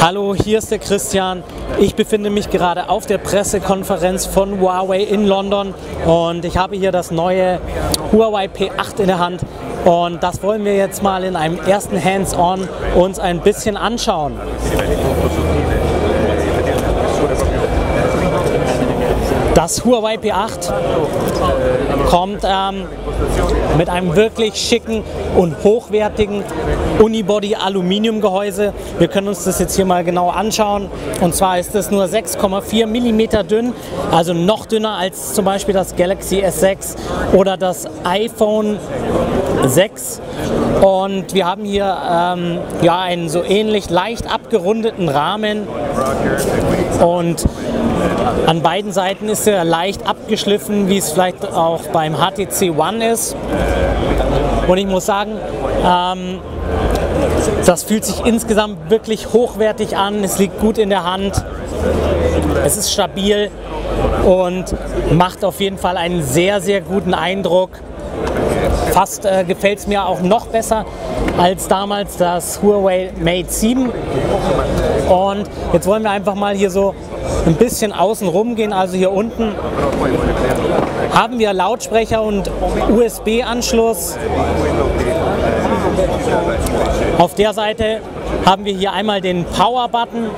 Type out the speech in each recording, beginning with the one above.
Hallo, hier ist der Christian. Ich befinde mich gerade auf der Pressekonferenz von Huawei in London und ich habe hier das neue Huawei P8 in der Hand und das wollen wir jetzt mal in einem ersten Hands-on uns ein bisschen anschauen. Das Huawei P8 kommt ähm, mit einem wirklich schicken und hochwertigen Unibody Aluminium Gehäuse. Wir können uns das jetzt hier mal genau anschauen. Und zwar ist es nur 6,4 mm dünn, also noch dünner als zum Beispiel das Galaxy S6 oder das iPhone 6. Und wir haben hier ähm, ja, einen so ähnlich leicht abgerundeten Rahmen und an beiden Seiten ist er leicht abgeschliffen, wie es vielleicht auch beim HTC One ist. Und ich muss sagen, ähm, das fühlt sich insgesamt wirklich hochwertig an. Es liegt gut in der Hand. Es ist stabil und macht auf jeden Fall einen sehr, sehr guten Eindruck. Fast äh, gefällt es mir auch noch besser als damals das Huawei Mate 7. Und jetzt wollen wir einfach mal hier so ein bisschen außen rum gehen. Also hier unten haben wir Lautsprecher und USB-Anschluss. Auf der Seite haben wir hier einmal den Power-Button,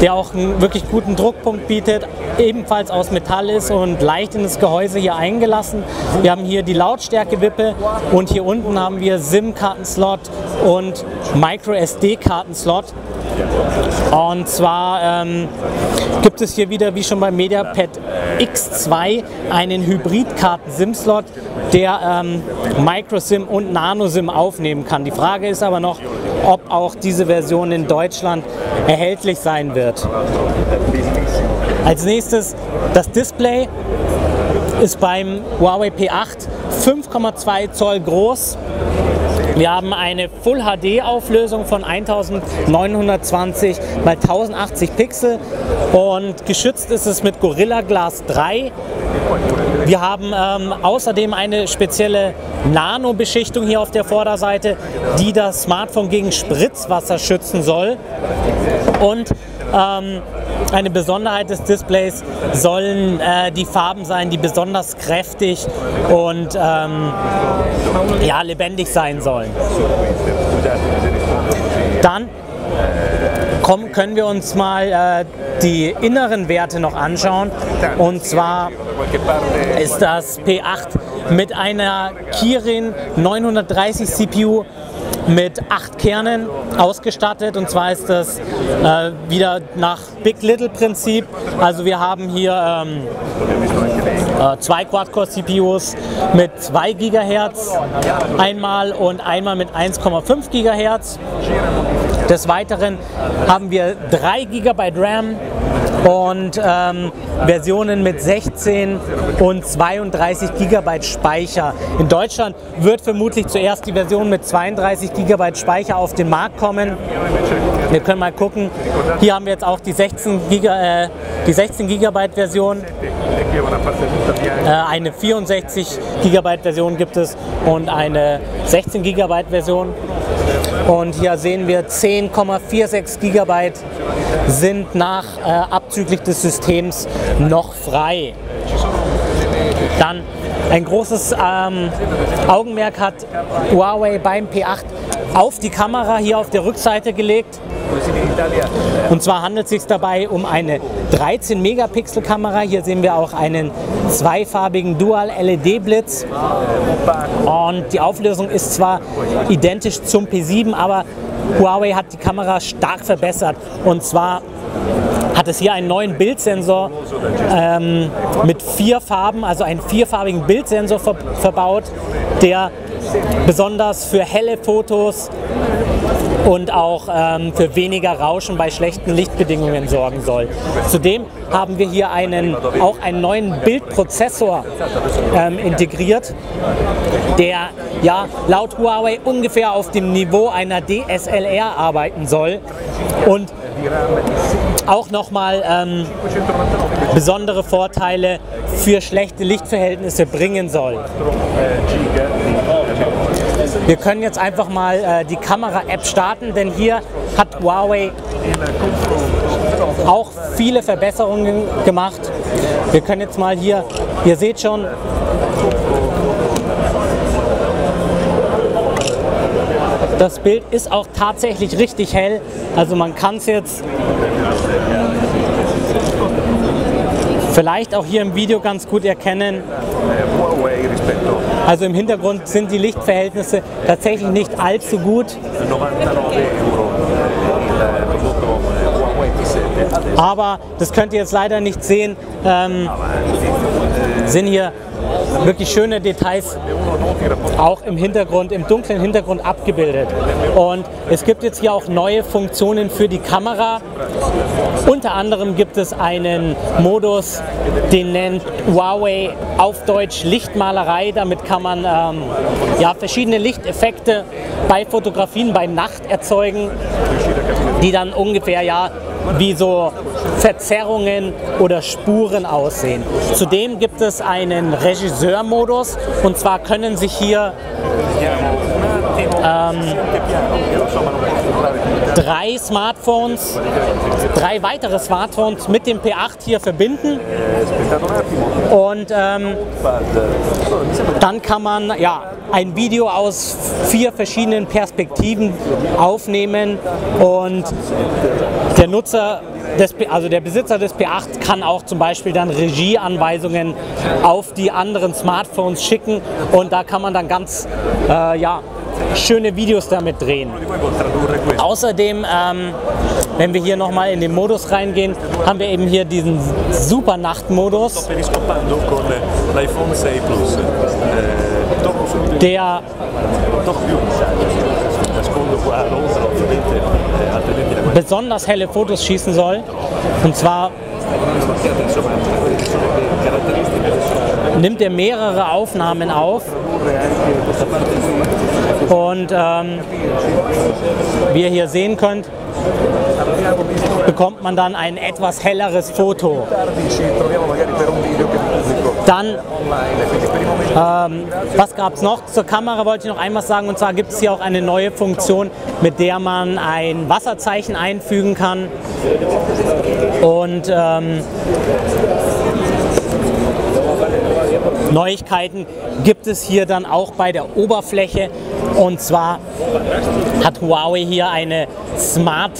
der auch einen wirklich guten Druckpunkt bietet, ebenfalls aus Metall ist und leicht in das Gehäuse hier eingelassen. Wir haben hier die Lautstärke-Wippe und hier unten haben wir SIM-Kartenslot und Micro-SD-Kartenslot. Und zwar ähm, gibt es hier wieder, wie schon beim MediaPad X2, einen Hybrid-Karten-SIM-Slot, der ähm, MicroSIM und NanoSIM aufnehmen kann. Die Frage ist aber noch, ob auch diese Version in Deutschland erhältlich sein wird. Als nächstes das Display ist beim Huawei P8 5,2 Zoll groß wir haben eine Full HD Auflösung von 1920 x 1080 Pixel und geschützt ist es mit Gorilla Glass 3. Wir haben ähm, außerdem eine spezielle Nano-Beschichtung hier auf der Vorderseite, die das Smartphone gegen Spritzwasser schützen soll. Und ähm, eine Besonderheit des Displays sollen äh, die Farben sein, die besonders kräftig und ähm, ja, lebendig sein sollen. Dann kommen, können wir uns mal äh, die inneren Werte noch anschauen. Und zwar ist das P8 mit einer Kirin 930 CPU mit acht Kernen ausgestattet und zwar ist das äh, wieder nach Big Little Prinzip. Also wir haben hier ähm, äh, zwei Quad-Core CPUs mit 2 GHz einmal und einmal mit 1,5 GHz. Des Weiteren haben wir 3 GB RAM und ähm, Versionen mit 16 und 32 GB Speicher. In Deutschland wird vermutlich zuerst die Version mit 32 GB Speicher auf den Markt kommen. Wir können mal gucken. Hier haben wir jetzt auch die 16 GB, äh, die 16 GB Version. Äh, eine 64 GB Version gibt es und eine 16 GB Version. Und hier sehen wir 10,46 GB sind nach äh, abzüglich des Systems noch frei. Dann ein großes ähm, Augenmerk hat Huawei beim P8 auf die Kamera hier auf der Rückseite gelegt. Und zwar handelt es sich dabei um eine 13 Megapixel Kamera. Hier sehen wir auch einen zweifarbigen Dual LED Blitz. Und die Auflösung ist zwar identisch zum P7, aber Huawei hat die Kamera stark verbessert. Und zwar hat es hier einen neuen Bildsensor ähm, mit vier Farben, also einen vierfarbigen Bildsensor ver verbaut, der besonders für helle Fotos und auch ähm, für weniger Rauschen bei schlechten Lichtbedingungen sorgen soll. Zudem haben wir hier einen, auch einen neuen Bildprozessor ähm, integriert, der ja, laut Huawei ungefähr auf dem Niveau einer DSLR arbeiten soll und auch nochmal ähm, besondere Vorteile für schlechte Lichtverhältnisse bringen soll. Wir können jetzt einfach mal äh, die Kamera-App starten, denn hier hat Huawei auch viele Verbesserungen gemacht. Wir können jetzt mal hier, ihr seht schon, das Bild ist auch tatsächlich richtig hell. Also man kann es jetzt vielleicht auch hier im Video ganz gut erkennen. Also im Hintergrund sind die Lichtverhältnisse tatsächlich nicht allzu gut. Aber das könnt ihr jetzt leider nicht sehen. Ähm, sind hier wirklich schöne Details auch im Hintergrund, im dunklen Hintergrund abgebildet. Und es gibt jetzt hier auch neue Funktionen für die Kamera. Unter anderem gibt es einen Modus, den nennt Huawei auf Deutsch Lichtmalerei. Damit kann man ähm, ja, verschiedene Lichteffekte bei Fotografien bei Nacht erzeugen, die dann ungefähr ja wie so Verzerrungen oder Spuren aussehen. Zudem gibt es einen Regisseurmodus und zwar können sich hier ähm, drei Smartphones, drei weitere Smartphones mit dem P8 hier verbinden. Und ähm, dann kann man ja, ein Video aus vier verschiedenen Perspektiven aufnehmen und der Nutzer des, also der Besitzer des P8 kann auch zum Beispiel dann Regieanweisungen auf die anderen Smartphones schicken und da kann man dann ganz äh, ja, schöne Videos damit drehen. Außerdem, ähm, wenn wir hier nochmal in den Modus reingehen, haben wir eben hier diesen super Nachtmodus. Der besonders helle Fotos schießen soll. Und zwar nimmt er mehrere Aufnahmen auf und ähm, wie ihr hier sehen könnt, bekommt man dann ein etwas helleres Foto. Dann, ähm, was gab es noch? Zur Kamera wollte ich noch einmal sagen, und zwar gibt es hier auch eine neue Funktion, mit der man ein Wasserzeichen einfügen kann. Und ähm, Neuigkeiten gibt es hier dann auch bei der Oberfläche. Und zwar hat Huawei hier eine Smart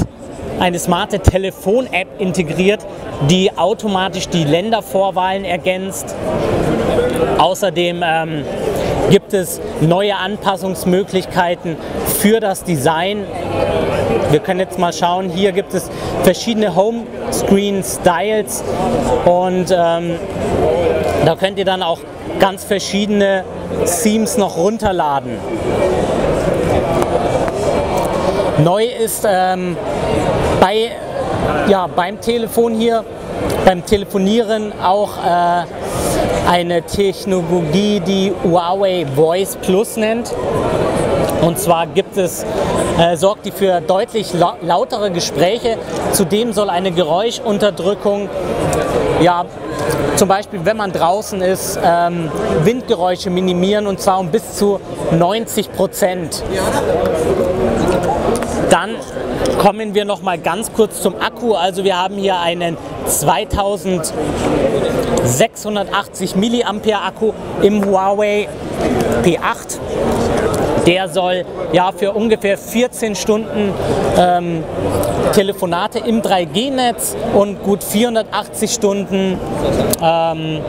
eine smarte Telefon-App integriert, die automatisch die Ländervorwahlen ergänzt. Außerdem ähm, gibt es neue Anpassungsmöglichkeiten für das Design. Wir können jetzt mal schauen, hier gibt es verschiedene Homescreen-Styles und ähm, da könnt ihr dann auch ganz verschiedene Themes noch runterladen. Neu ist ähm, bei, ja, beim Telefon hier, beim Telefonieren auch äh, eine Technologie, die Huawei Voice Plus nennt. Und zwar gibt es, äh, sorgt die für deutlich lautere Gespräche. Zudem soll eine Geräuschunterdrückung ja, zum Beispiel, wenn man draußen ist, ähm, Windgeräusche minimieren und zwar um bis zu 90 Prozent. Dann kommen wir noch mal ganz kurz zum Akku. Also wir haben hier einen 2680 mAh Akku im Huawei P8. Der soll ja für ungefähr 14 Stunden ähm, Telefonate im 3G-Netz und gut 480 Stunden ähm,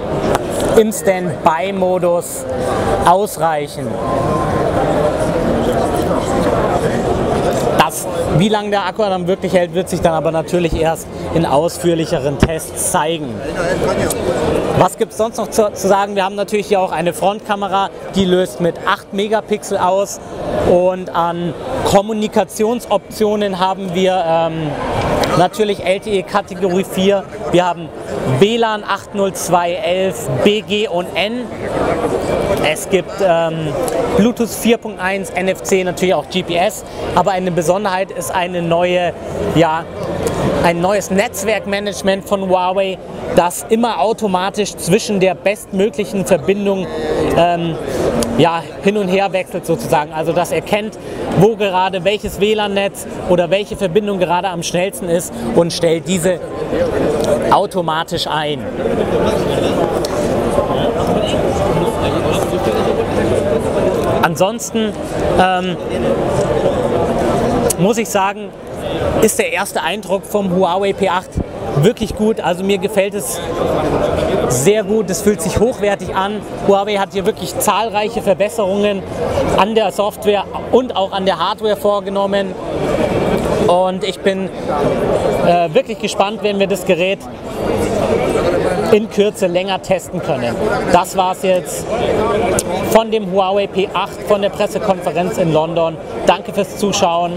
im Standby-Modus ausreichen. Das, wie lange der Akku dann wirklich hält, wird sich dann aber natürlich erst in ausführlicheren Tests zeigen. Was gibt es sonst noch zu, zu, sagen? Wir haben natürlich hier auch eine Frontkamera, die löst mit 8 Megapixel aus und an Kommunikationsoptionen haben wir ähm, natürlich LTE Kategorie 4, wir haben WLAN 802.11, BG und N. Es gibt ähm, Bluetooth 4.1, NFC, natürlich auch GPS, aber eine Besonderheit ist eine neue, ja, ein neues Netzwerkmanagement von Huawei, das immer automatisch zwischen der bestmöglichen Verbindung ähm, ja, hin und her wechselt sozusagen. Also das erkennt, wo gerade welches WLAN-Netz oder welche Verbindung gerade am schnellsten ist und stellt diese automatisch ein. Ansonsten ähm, muss ich sagen, ist der erste Eindruck vom Huawei P8 wirklich gut. Also mir gefällt es sehr gut. Es fühlt sich hochwertig an. Huawei hat hier wirklich zahlreiche Verbesserungen an der Software und auch an der Hardware vorgenommen. Und ich bin äh, wirklich gespannt, wenn wir das Gerät in Kürze länger testen können. Das war es jetzt von dem Huawei P8 von der Pressekonferenz in London. Danke fürs Zuschauen.